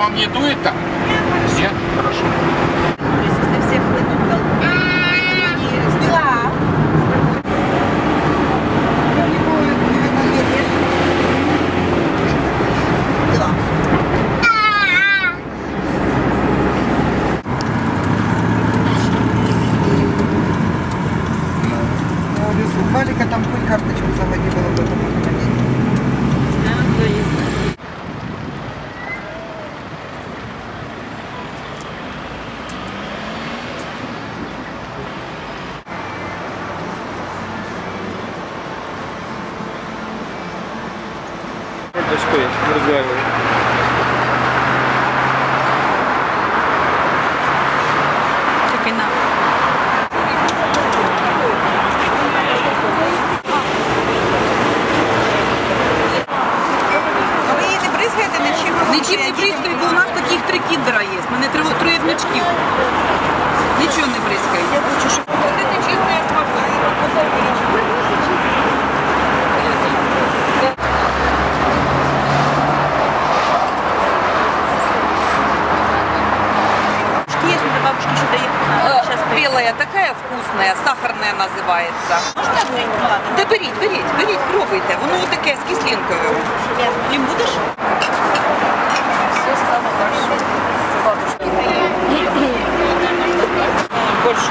вам не дует там? пустой, мурзаевый. Так и ви її не бризгаєте нічим? Нічим не бризкаю, бо у нас таких три кіндера є. троє внучків. Нічого не бризкаю. Я хочу, щоб ходити чисто, як спокійно. теплая, такая вкусная, сахарная называется. Можна брати? Та беріть, беріть, беріть, пробуйте. Воно таке з кислинкою. Їм будеш? Все стало хорошо. Больше.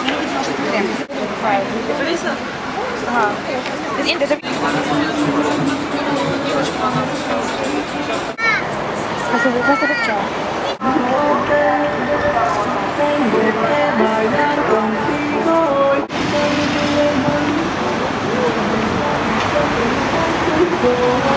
aquilo que nós queremos. Vai. Por isso? Aham. Mas eu vou tchau. Oh